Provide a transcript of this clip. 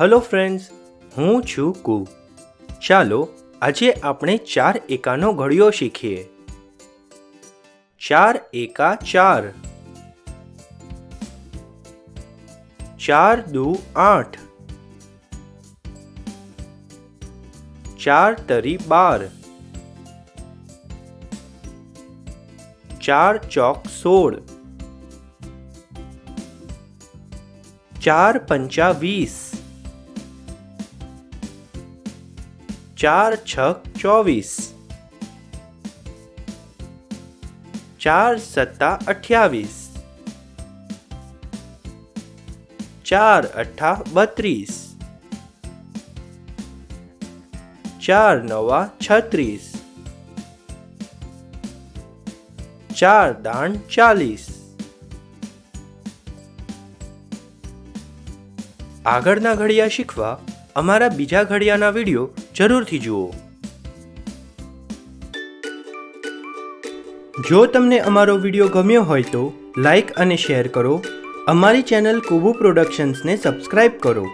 Hello friends, હું છું કુ. ચાલો, આજે આપણે ચાર એકાનો ઘડિયો શીખીએ. ચાર એકા ચાર. ચાર દુ આઠ. ચાર તરી બાર. ચાર ચોક સોળ. ચાર પંચા વીસ. ચાર છક ચોવીસ. ચાર સત્તા અઠ્યાવીસ. ચાર અઠ્ઠા બત્રીસ. ચાર નવા છત્રીસ. ચાર દાણ ચાલીસ. આગળના ઘડિયા શીખવા અમારા બીજા ઘડિયાના વીડિયો જરૂરથી જુઓ. જો તમને અમારો વીડિયો ગમ્યો હોય તો લાઈક અને શેર કરો. અમારી ચેનલ કુબુ પ્રોડક્શન્સને સબસ્ક્રાઈબ કરો.